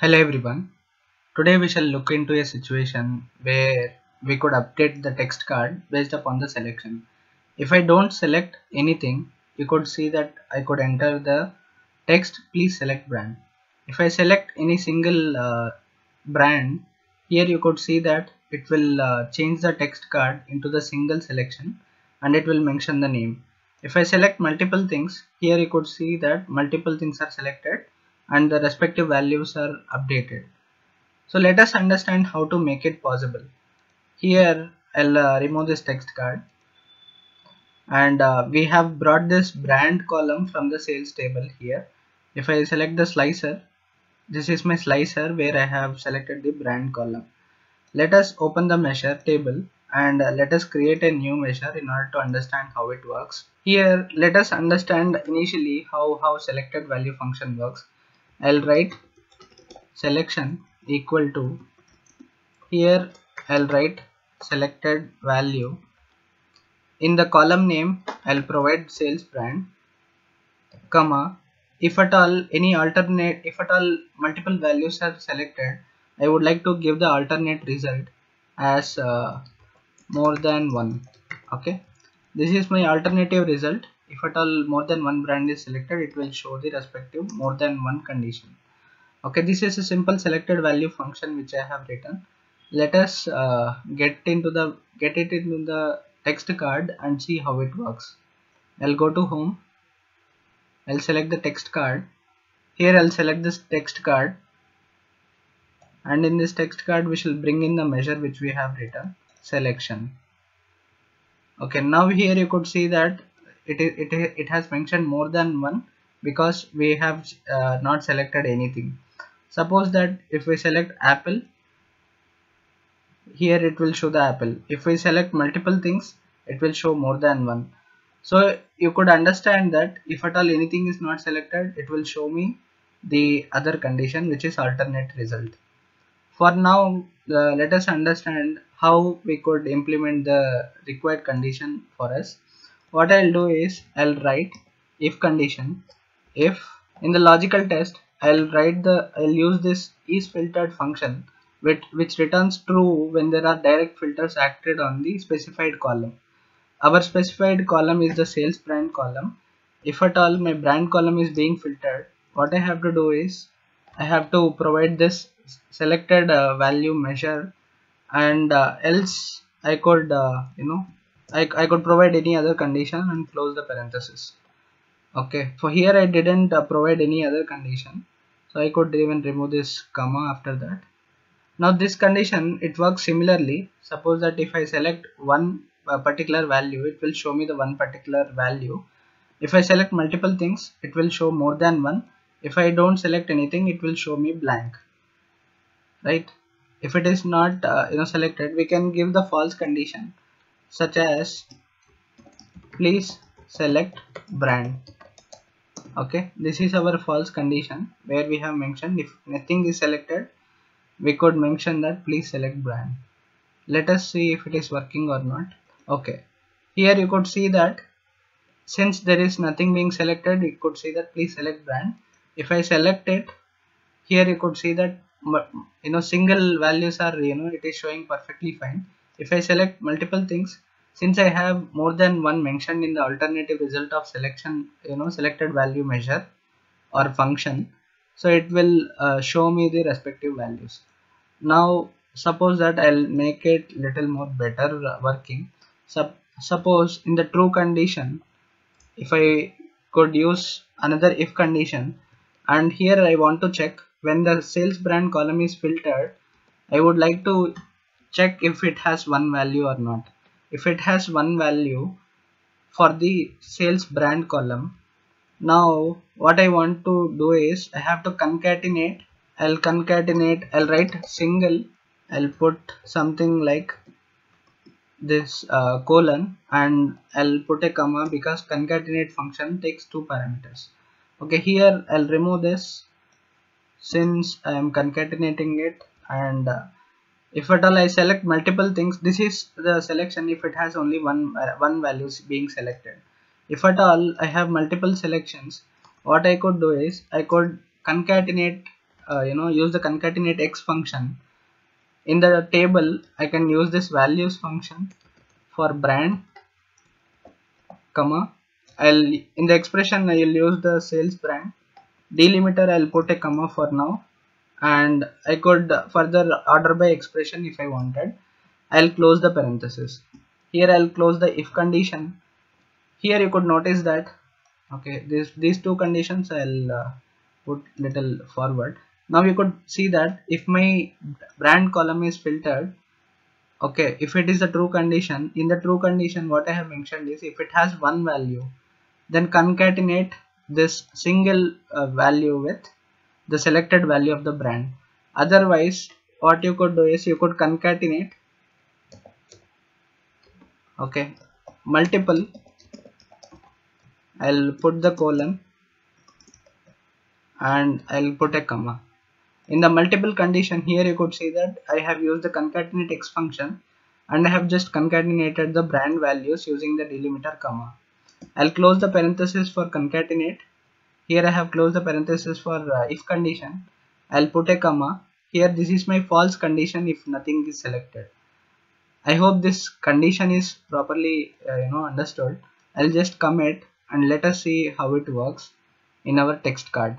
Hello everyone. Today we shall look into a situation where we could update the text card based upon the selection. If I don't select anything, you could see that I could enter the text please select brand. If I select any single uh, brand, here you could see that it will uh, change the text card into the single selection and it will mention the name. If I select multiple things, here you could see that multiple things are selected and the respective values are updated. So let us understand how to make it possible. Here I'll uh, remove this text card and uh, we have brought this brand column from the sales table here. If I select the slicer, this is my slicer where I have selected the brand column. Let us open the measure table and uh, let us create a new measure in order to understand how it works. Here let us understand initially how, how selected value function works I'll write selection equal to here I'll write selected value. In the column name I'll provide sales brand comma if at all any alternate if at all multiple values are selected I would like to give the alternate result as uh, more than one okay? This is my alternative result if at all more than one brand is selected it will show the respective more than one condition. Okay this is a simple selected value function which i have written. Let us uh, get into the get it into the text card and see how it works. I'll go to home. I'll select the text card. Here i'll select this text card. And in this text card we shall bring in the measure which we have written selection. Okay now here you could see that it it it has mentioned more than one because we have uh, not selected anything. Suppose that if we select apple here it will show the apple. If we select multiple things it will show more than one. So you could understand that if at all anything is not selected it will show me the other condition which is alternate result. For now uh, let us understand how we could implement the required condition for us what I'll do is I'll write if condition if in the logical test I'll write the I'll use this is filtered function which, which returns true when there are direct filters acted on the specified column. Our specified column is the sales brand column. If at all my brand column is being filtered, what I have to do is I have to provide this selected uh, value measure and uh, else I could uh, you know I, I could provide any other condition and close the parenthesis. Okay for here I didn't uh, provide any other condition. So I could even remove this comma after that. Now this condition it works similarly. Suppose that if I select one uh, particular value it will show me the one particular value. If I select multiple things it will show more than one. If I don't select anything it will show me blank. Right? If it is not uh, you know selected we can give the false condition such as please select brand. Okay this is our false condition where we have mentioned if nothing is selected we could mention that please select brand. Let us see if it is working or not. Okay here you could see that since there is nothing being selected you could see that please select brand. If i select it here you could see that you know single values are you know it is showing perfectly fine if I select multiple things since I have more than one mentioned in the alternative result of selection you know selected value measure or function so it will uh, show me the respective values. Now suppose that I'll make it little more better working. Sup suppose in the true condition if I could use another if condition and here I want to check when the sales brand column is filtered I would like to check if it has one value or not. If it has one value for the sales brand column now what I want to do is I have to concatenate I'll concatenate I'll write single I'll put something like this uh, colon and I'll put a comma because concatenate function takes two parameters. Okay here I'll remove this since I am concatenating it and uh, if at all I select multiple things this is the selection if it has only one uh, one values being selected. If at all I have multiple selections what I could do is I could concatenate uh, you know use the concatenate x function. In the table I can use this values function for brand comma I'll in the expression I'll use the sales brand. Delimiter I'll put a comma for now and I could further order by expression if I wanted. I'll close the parenthesis. Here I'll close the if condition. Here you could notice that okay this these two conditions I'll uh, put little forward. Now you could see that if my brand column is filtered okay if it is a true condition in the true condition what I have mentioned is if it has one value then concatenate this single uh, value with the selected value of the brand. Otherwise what you could do is you could concatenate okay multiple. I'll put the colon and I'll put a comma. In the multiple condition here you could see that I have used the concatenate x function and I have just concatenated the brand values using the delimiter comma. I'll close the parenthesis for concatenate here I have closed the parenthesis for uh, if condition. I'll put a comma. Here this is my false condition if nothing is selected. I hope this condition is properly uh, you know understood. I'll just commit and let us see how it works in our text card.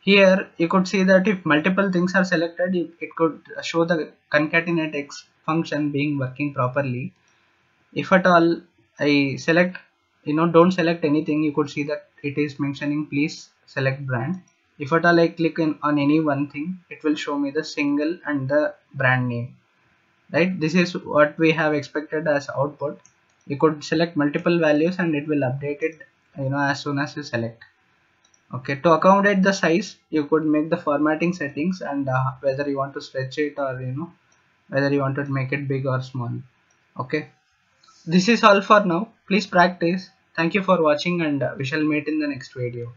Here you could see that if multiple things are selected it could show the concatenate x function being working properly. If at all I select you know don't select anything you could see that it is mentioning please select brand. If at all I click in on any one thing it will show me the single and the brand name. Right? This is what we have expected as output. You could select multiple values and it will update it you know as soon as you select. Okay to accommodate the size you could make the formatting settings and uh, whether you want to stretch it or you know whether you want to make it big or small. Okay? This is all for now. Please practice thank you for watching and we shall meet in the next video